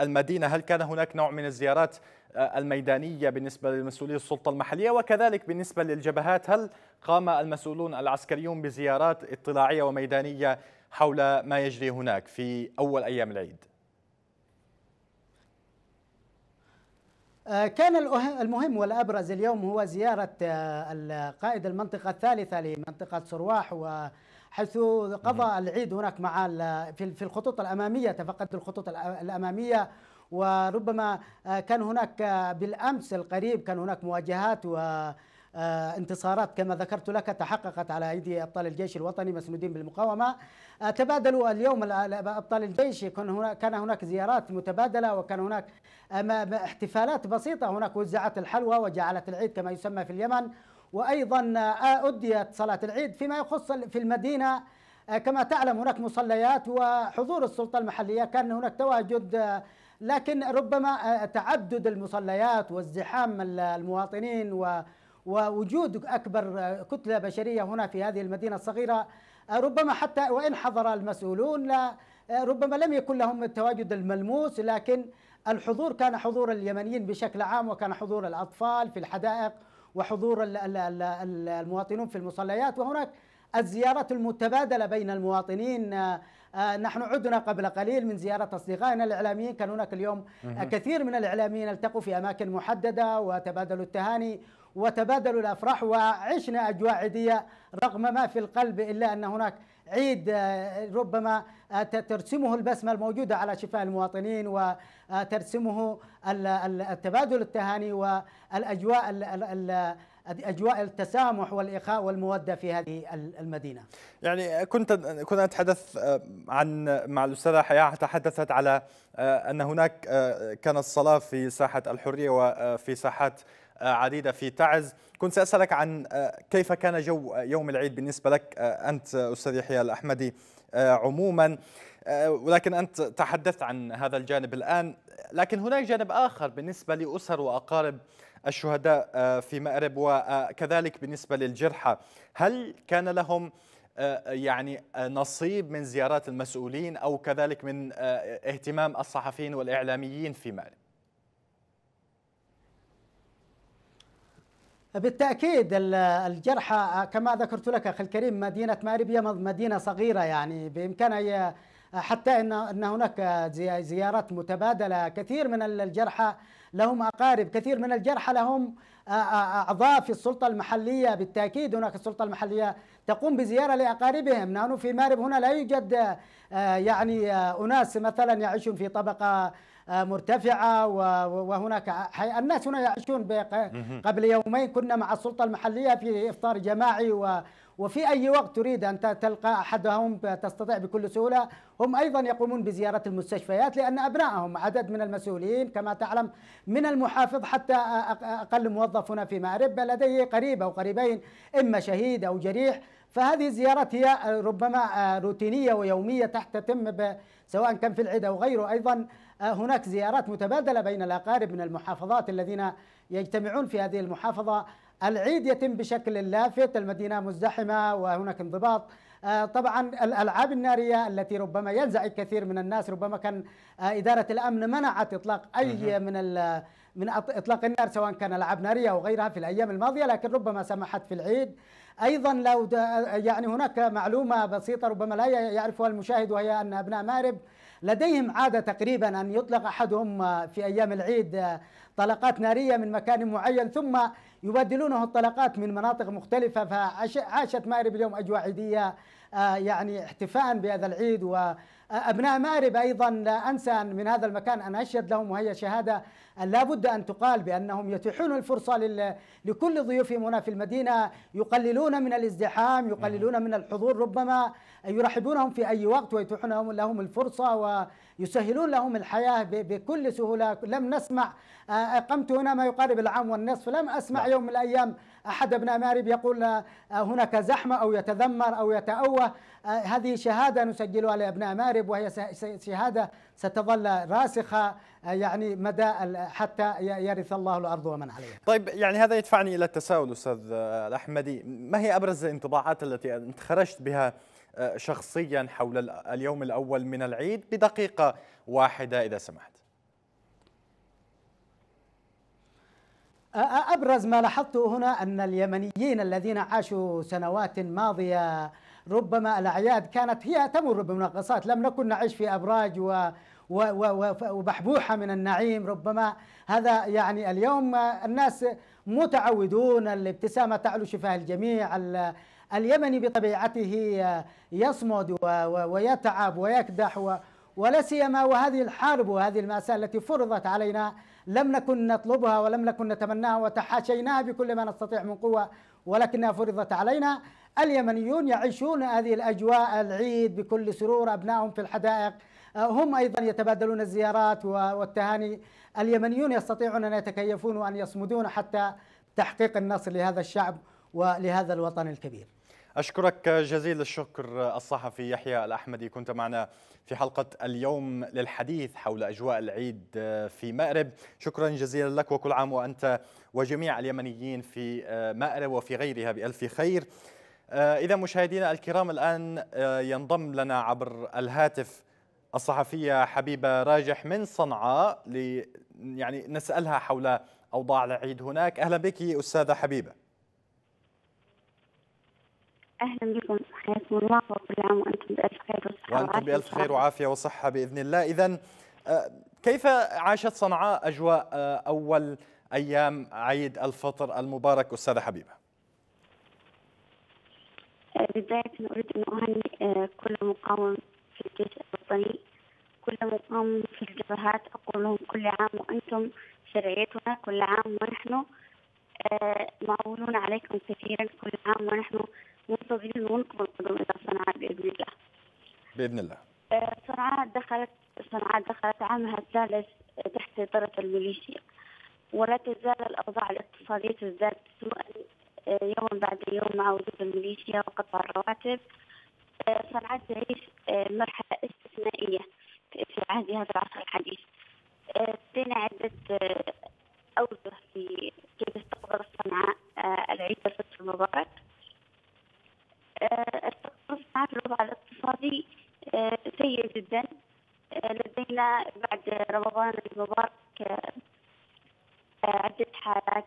المدينة هل كان هناك نوع من الزيارات الميدانية بالنسبة لمسؤولي السلطة المحلية؟ وكذلك بالنسبة للجبهات هل قام المسؤولون العسكريون بزيارات اطلاعية وميدانية حول ما يجري هناك في أول أيام العيد؟ كان المهم والأبرز اليوم هو زيارة قائد المنطقة الثالثة لمنطقة سرواح وحيث قضى العيد هناك مع في الخطوط الأمامية تفقد الخطوط الأمامية وربما كان هناك بالأمس القريب كان هناك مواجهات و انتصارات كما ذكرت لك تحققت على أيدي أبطال الجيش الوطني مسنودين بالمقاومة. تبادلوا اليوم أبطال الجيش. كان هناك كان هناك زيارات متبادلة وكان هناك احتفالات بسيطة. هناك وزعت الحلوى وجعلت العيد كما يسمى في اليمن. وأيضا أديت صلاة العيد فيما يخص في المدينة. كما تعلم هناك مصليات وحضور السلطة المحلية. كان هناك تواجد لكن ربما تعدد المصليات وازدحام المواطنين و ووجود أكبر كتلة بشرية هنا في هذه المدينة الصغيرة ربما حتى وإن حضر المسؤولون لا ربما لم يكن لهم التواجد الملموس لكن الحضور كان حضور اليمنيين بشكل عام وكان حضور الأطفال في الحدائق وحضور المواطنون في المصليات وهناك الزيارات المتبادلة بين المواطنين. نحن عدنا قبل قليل من زيارة أصدقائنا الإعلاميين كان هناك اليوم كثير من الإعلاميين التقوا في أماكن محددة وتبادلوا التهاني وتبادلوا الأفراح وعشنا أجواء عيدية رغم ما في القلب إلا أن هناك عيد ربما ترسمه البسمة الموجودة على شفاه المواطنين وترسمه التبادل التهاني والأجواء أجواء التسامح والاخاء والمودة في هذه المدينة. يعني كنت كنا نتحدث عن مع الأستاذة حياة تحدثت على أن هناك كانت صلاه في ساحة الحرية وفي ساحات عديدة في تعز. كنت سأسألك عن كيف كان جو يوم العيد بالنسبة لك؟ أنت أستاذ يحيى الأحمدي عموما. ولكن أنت تحدثت عن هذا الجانب الآن. لكن هناك جانب آخر بالنسبة لأسر وأقارب الشهداء في مأرب وكذلك بالنسبة للجرحى. هل كان لهم يعني نصيب من زيارات المسؤولين أو كذلك من اهتمام الصحفيين والإعلاميين في مأرب؟ بالتأكيد الجرحى كما ذكرت لك أخي الكريم مدينة مأرب هي مدينة صغيرة يعني. بإمكانها حتى ان أن هناك زيارات متبادلة كثير من الجرحى لهم أقارب كثير من الجرحى لهم أعضاء في السلطة المحلية. بالتأكيد هناك السلطة المحلية تقوم بزيارة لأقاربهم. نحن في مارب هنا لا يوجد يعني أناس مثلا يعيشون في طبقة مرتفعة وهناك الناس هنا يعيشون قبل يومين كنا مع السلطة المحلية في إفطار جماعي وفي أي وقت تريد أن تلقى أحدهم تستطيع بكل سهولة هم أيضا يقومون بزيارة المستشفيات لأن أبنائهم عدد من المسؤولين كما تعلم من المحافظ حتى أقل موظف هنا في مأرب لديه قريب أو قريبين إما شهيد أو جريح. فهذه الزيارات هي ربما روتينية ويومية تحت تتم سواء كان في العيد أو غيره. أيضا هناك زيارات متبادلة بين الأقارب من المحافظات الذين يجتمعون في هذه المحافظة. العيد يتم بشكل لافت المدينة مزدحمة وهناك انضباط. آه، طبعا الألعاب النارية التي ربما ينزعج كثير من الناس ربما كان آه، إدارة الأمن منعت إطلاق أي من من إطلاق النار سواء كان ألعاب نارية أو غيرها في الأيام الماضية لكن ربما سمحت في العيد. أيضا لو يعني هناك معلومة بسيطة ربما لا يعرفها المشاهد وهي أن أبناء مارب لديهم عادة تقريبا أن يطلق أحدهم آه، في أيام العيد طلقات نارية من مكان معين ثم يبدلونه الطلقات من مناطق مختلفة فعاشت مأرب اليوم أجواء عيدية آه، يعني احتفاء بهذا العيد وأبناء مأرب أيضا لا أنسى أن من هذا المكان أن أشهد لهم وهي شهادة. لا بد أن تقال بأنهم يتيحون الفرصة لكل ضيوفهم هنا في المدينة. يقللون من الازدحام يقللون من الحضور ربما يرحبونهم في أي وقت ويتيحون لهم الفرصة ويسهلون لهم الحياة بكل سهولة. لم نسمع أقمت هنا ما يقارب العام والنصف. لم أسمع نعم. يوم من الأيام أحد أبناء مارب يقول هناك زحمة أو يتذمر أو يتأوه. هذه شهادة نسجلها لأبناء مارب وهي شهادة ستظل راسخة يعني مدى حتى يرث الله الأرض ومن عليها. طيب يعني هذا يدفعني إلى التساؤل أستاذ الأحمدي. ما هي أبرز الانطباعات التي أنت خرجت بها شخصيا حول اليوم الأول من العيد بدقيقة واحدة إذا سمحت؟ أبرز ما لاحظته هنا أن اليمنيين الذين عاشوا سنوات ماضية ربما الأعياد كانت هي تمر بمنغصات لم نكن نعيش في أبراج و وبحبوحة من النعيم. ربما هذا يعني اليوم الناس متعودون الابتسامة تعلو شفاه الجميع. اليمني بطبيعته يصمد ويتعب ويكدح ولا سيما وهذه الحرب وهذه المأساة التي فرضت علينا لم نكن نطلبها ولم نكن نتمناها وتحاشيناها بكل ما نستطيع من قوة ولكنها فرضت علينا. اليمنيون يعيشون هذه الأجواء العيد بكل سرور أبنائهم في الحدائق. هم أيضا يتبادلون الزيارات والتهاني. اليمنيون يستطيعون أن يتكيفون وأن يصمدون حتى تحقيق النصر لهذا الشعب ولهذا الوطن الكبير. أشكرك جزيل الشكر الصحفي يحيى الأحمدي كنت معنا في حلقة اليوم للحديث حول أجواء العيد في مأرب. شكرا جزيلا لك وكل عام وأنت وجميع اليمنيين في مأرب وفي غيرها بألف خير. إذا مشاهدينا الكرام الآن ينضم لنا عبر الهاتف الصحفية حبيبة راجح من صنعاء لي يعني نسألها حول أوضاع العيد هناك. أهلا بك أستاذة حبيبة. أهلا بكم حياكم الله وكل عام وأنتم بألف خير وصحة وأنتم بألف خير وعافية وصحة بإذن الله. اذا آه، كيف عاشت صنعاء أجواء آه، أول أيام عيد الفطر المبارك أستاذة حبيبة؟ آه، بداية أريد أن أهنئ كل مقاوم في الجيش الوطني كل مقاوم في الجبهات أقول لهم كل عام وأنتم شرعيتنا كل عام ونحن معولون عليكم كثيرا كل عام ونحن منتظرين ونقبل القدوم إلى صنعاء بإذن الله. بإذن الله. آه، صنعاء دخلت صنعاء دخلت عامها الثالث تحت سيطرة الميليشيا. ولا تزال الأوضاع الاقتصادية تزداد سوءا آه، يوما بعد يوم مع وجود الميليشيا وقطع الرواتب. آه، صنعاء تعيش مرحلة استثنائية في عهد هذا العصر الحديث. لدينا عدة أوجه في كيف استقبل صنعاء العيد الفطر المبارك التصنيف الوضع الاقتصادي آه، سيء جدا. آه، لدينا بعد رمضان المبارك آه، عدة حالات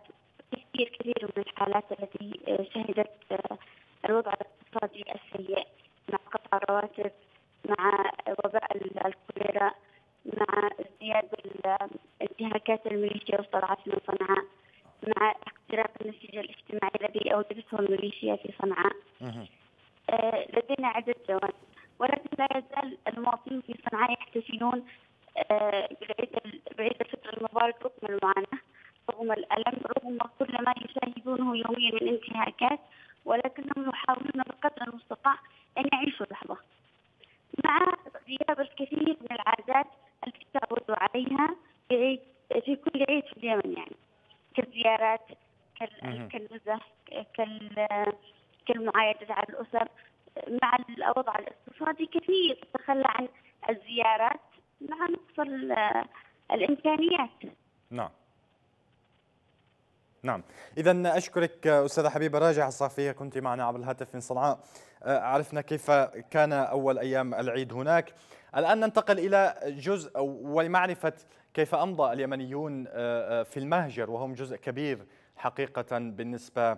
كثير كثير من الحالات التي شهدت الوضع الاقتصادي السيء مع قطع الرواتب مع وباء الكوليرا مع ازدياد انتهاكات الميليشيا والصراعات من صنعاء مع اختراق النسيج الاجتماعي الذي اوجدته الميليشيا في صنعاء. لدينا عدة جوانب ولكن لا يزال المواطنين في صنعاء يحتفلون آه، بعيد بعيد الفطر المبارك رغم المعاناة رغم الألم رغم كل ما يشاهدونه يوميا من انتهاكات ولكنهم يحاولون بقدر المستطاع أن يعيشوا اللحظة مع غياب الكثير من العادات التي تعودوا عليها في عيد في كل عيد في اليمن يعني كالزيارات كالنزه كالمعايدة على الأسر مع الوضع الاقتصادي كثير تتخلى عن الزيارات مع نقص الإمكانيات نعم نعم. إذا أشكرك أستاذة حبيبة راجع الصافية كنت معنا عبر الهاتف من صنعاء. آه، عرفنا كيف كان أول أيام العيد هناك. الآن ننتقل إلى جزء ولمعرفة كيف أمضى اليمنيون آه، آه، في المهجر وهم جزء كبير حقيقة بالنسبة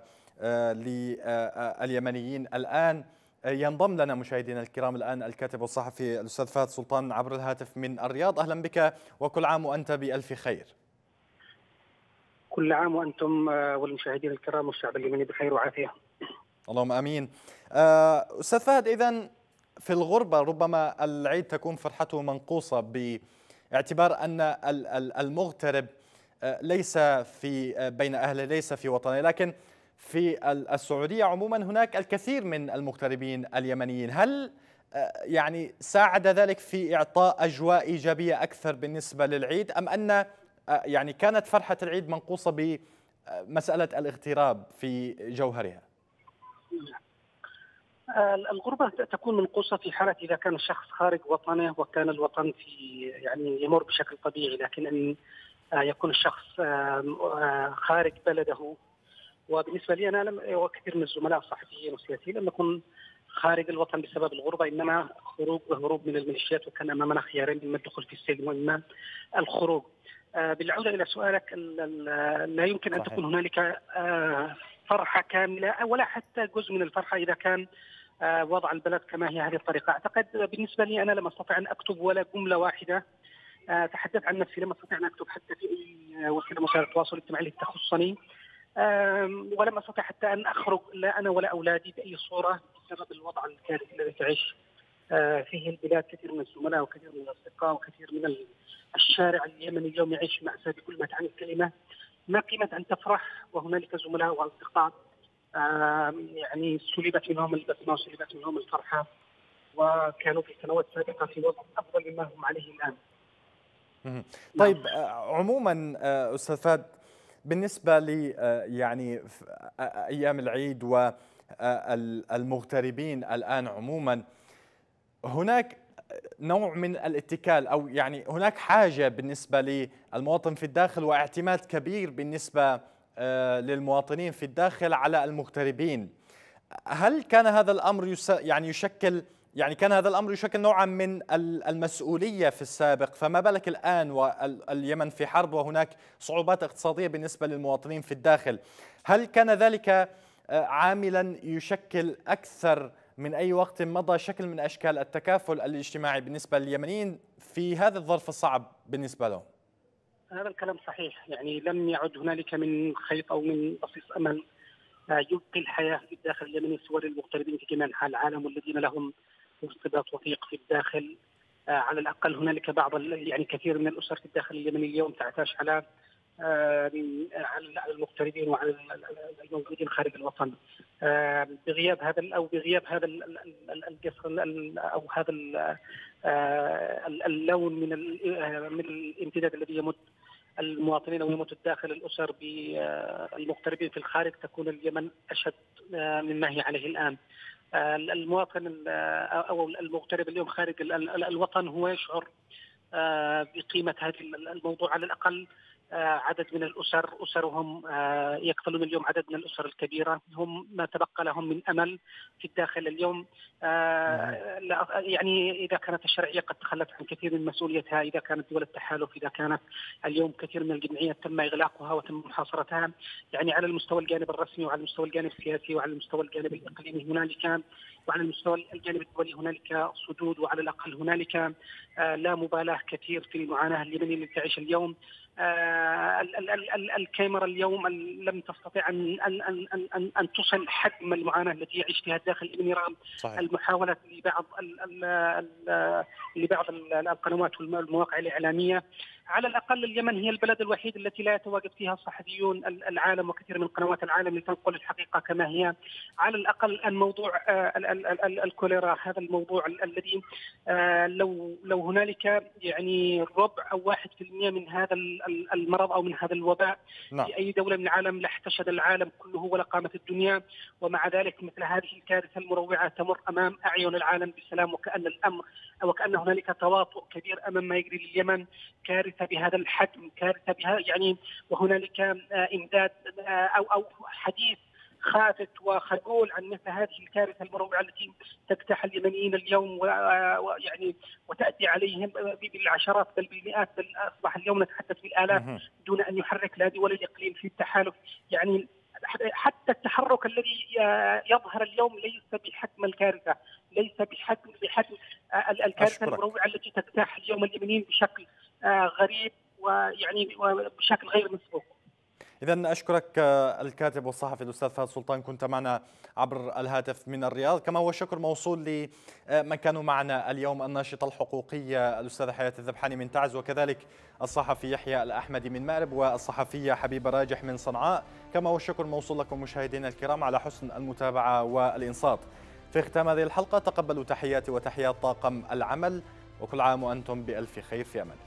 لليمنيين الآن ينضم لنا مشاهدينا الكرام الآن الكاتب والصحفي الأستاذ فهد سلطان عبر الهاتف من الرياض. أهلا بك وكل عام وأنت بألف خير. كل عام وأنتم آه، والمشاهدين الكرام والشعب اليمني بخير وعافية. اللهم آمين. آه، أستاذ فهد إذا في الغربة ربما العيد تكون فرحته منقوصة باعتبار أن المغترب آه، ليس في بين اهله ليس في وطنه لكن في السعودية عموما هناك الكثير من المغتربين اليمنيين، هل يعني ساعد ذلك في إعطاء أجواء إيجابية أكثر بالنسبة للعيد أم أن يعني كانت فرحة العيد منقوصة بمسألة الاغتراب في جوهرها. آه، الغربة تكون منقوصة في حالة إذا كان الشخص خارج وطنه وكان الوطن في يعني يمر بشكل طبيعي لكن أن آه، يكون الشخص خارج بلده. وبالنسبة لي أنا لم وكثير من الزملاء الصحفيين والسياسيين لم نكن خارج الوطن بسبب الغربة إنما خروج وهروب من الميليشيات وكان أمامنا خيارين إما الدخول في السجن وإما الخروج. آه، بالعودة إلى سؤالك لا يمكن أن تكون هنالك آه، فرحة كاملة ولا حتى جزء من الفرحة إذا كان آه، وضع البلد كما هي هذه الطريقة. أعتقد بالنسبة لي أنا لم أستطع أن أكتب ولا جملة واحدة. تحدث عن نفسي لم أستطع أن أكتب حتى في أي وسيلة وسائل التواصل الاجتماعي التي تخصني. ولم أستطع حتى أن أخرج لا أنا ولا أولادي بأي صورة بسبب الوضع الكارثي الذي تعيش فيه البلاد كثير من الزملاء وكثير من الأصدقاء وكثير من الشارع اليمني اليوم يعيش مأساة بكل ما تعني الكلمة ما قيمة أن تفرح وهنالك زملاء وأصدقاء؟ يعني سلبت منهم البسمة وسلبت منهم الفرحة وكانوا في سنوات سابقة في وضع أفضل مما هم عليه الآن. طيب آه، عموما آه، أستاذ فاد بالنسبة لي آه، يعني أيام العيد والمغتربين الآن عموما هناك نوع من الاتكال أو يعني هناك حاجة بالنسبة للمواطن في الداخل واعتماد كبير بالنسبة آه، للمواطنين في الداخل على المغتربين. هل كان هذا الأمر يعني يشكل يعني كان هذا الأمر يشكل نوعا من المسؤولية في السابق؟ فما بالك الآن واليمن في حرب وهناك صعوبات اقتصادية بالنسبة للمواطنين في الداخل؟ هل كان ذلك آه، عاملا يشكل أكثر من أي وقت مضى شكل من أشكال التكافل الاجتماعي بالنسبة لليمنيين في هذا الظرف الصعب بالنسبة لهم؟ هذا الكلام صحيح. يعني لم يعد هنالك من خيط أو من بصيص أمل آه، يبقي الحياة في الداخل اليمني سوى للمغتربين في جميع العالم والذين لهم ارتباط وثيق في الداخل. آه، على الأقل هنالك بعض يعني كثير من الأسر في الداخل اليمني اليوم تعتاش على على المغتربين وعلى الموجودين خارج الوطن بغياب هذا أو بغياب هذا القصر أو هذا اللون من من الامتداد الذي يمد المواطنين أو الداخل الأسر بالمغتربين في الخارج تكون اليمن أشد مما هي عليه الآن. المواطن أو المغترب اليوم خارج الوطن هو يشعر بقيمة هذا الموضوع على الأقل عدد من الأسر أسرهم يكفلون اليوم عدد من الأسر الكبيرة. هم ما تبقى لهم من أمل في الداخل اليوم. يعني إذا كانت الشرعية قد تخلت عن كثير من مسؤوليتها إذا كانت دول التحالف إذا كانت اليوم كثير من الجمعيات تم إغلاقها وتم محاصرتها. يعني على المستوى الجانب الرسمي وعلى المستوى الجانب السياسي وعلى المستوى الجانب الإقليمي هنالك وعلى المستوى الجانب الدولي هنالك صدود وعلى الأقل هنالك آه، لا مبالاة كثير في المعاناة اليمنيه التي تعيش اليوم. آه، الكاميرا اليوم لم تستطع ان ان ان ان, أن تصل حجم المعاناة التي يعيش فيها الداخل اليمني رغم المحاولات لبعض لبعض القنوات والمواقع الإعلامية على الأقل اليمن هي البلد الوحيد التي لا يتواجد فيها صحفيون العالم وكثير من قنوات العالم لتنقل الحقيقة كما هي على الأقل الموضوع آه، الكوليرا هذا الموضوع الذي آه، لو لو هنالك يعني ربع أو واحد في المئة من هذا المرض أو من هذا الوباء نعم. في أي دولة من العالم لاحتشد العالم كله ولقامت الدنيا ومع ذلك مثل هذه الكارثة المروعة تمر أمام أعين العالم بسلام وكأن الأمر وكأن هنالك تواطؤ كبير أمام ما يجري لليمن كارثة بهذا الحجم كارثة بها يعني وهنالك آه، إمداد آه، أو أو حديث خافت وخجول عن مثل هذه الكارثة المروعة التي تجتاح اليمنيين اليوم ويعني وتأتي عليهم بالعشرات بل بالمئات بل أصبح اليوم نتحدث بالآلاف دون أن يحرك لا دول الاقليم في التحالف. يعني حتى التحرك الذي يظهر اليوم ليس بحجم الكارثة ليس بحجم بحجم الكارثة المروعه التي تجتاح اليوم اليمنيين بشكل آه، غريب ويعني بشكل غير مسبوق. إذا أشكرك الكاتب والصحفي الأستاذ فهد سلطان كنت معنا عبر الهاتف من الرياض. كما هو الشكر موصول لمن كانوا معنا اليوم الناشطة الحقوقية الأستاذة حياة الذبحاني من تعز وكذلك الصحفي يحيى الأحمدي من مأرب والصحفية حبيبة راجح من صنعاء. كما هو الشكر موصول لكم مشاهدينا الكرام على حسن المتابعة والإنصات. في ختام هذه الحلقة تقبلوا تحياتي وتحيات طاقم العمل وكل عام وأنتم بألف خير في أمان